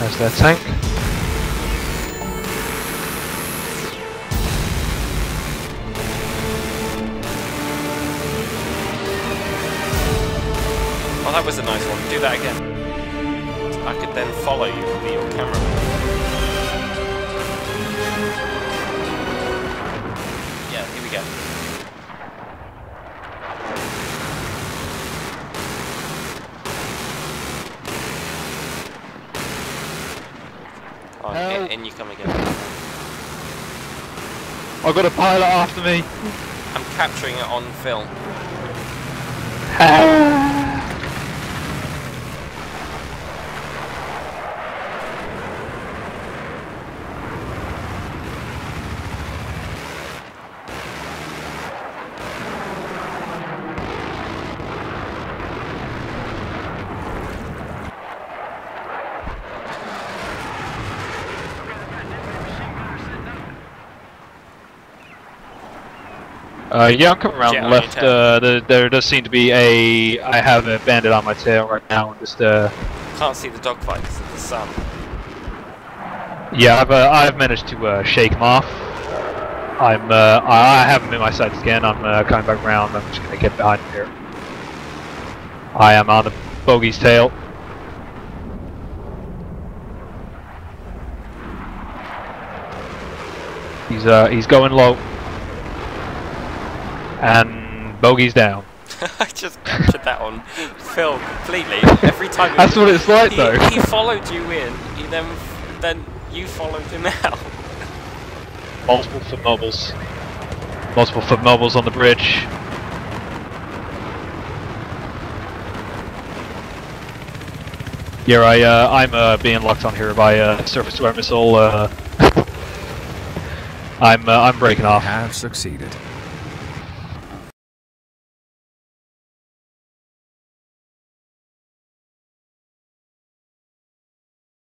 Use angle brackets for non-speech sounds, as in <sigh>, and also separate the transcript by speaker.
Speaker 1: There's their tank.
Speaker 2: Oh, that was a nice one. Do that again. I could then follow you be your cameraman.
Speaker 1: Help.
Speaker 2: you come again.
Speaker 1: I've got a pilot after me.
Speaker 2: I'm capturing it on film.
Speaker 1: Uh, yeah, I'm coming around
Speaker 2: your
Speaker 1: left. Uh, there, there does seem to be a. I have a bandit on my tail right now. and Just uh,
Speaker 2: Can't see the dogfight because of the sun.
Speaker 1: yeah, I've uh, I've managed to uh, shake him off. I'm uh, I I have him in my sights again. I'm uh, coming back around. I'm just gonna get behind him here. I am on the bogey's tail. He's uh he's going low. And bogey's down. <laughs>
Speaker 2: I just captured that on film completely. Every time.
Speaker 1: That's what it's like
Speaker 2: he,
Speaker 1: though.
Speaker 2: he followed you in. He then then you followed him out. <laughs>
Speaker 1: Multiple foot mobiles. Multiple foot mobiles on the bridge. Yeah, I, uh, I'm uh, being locked on here by a surface to air missile. Uh, <laughs> I'm uh, I'm breaking off.
Speaker 3: Have succeeded.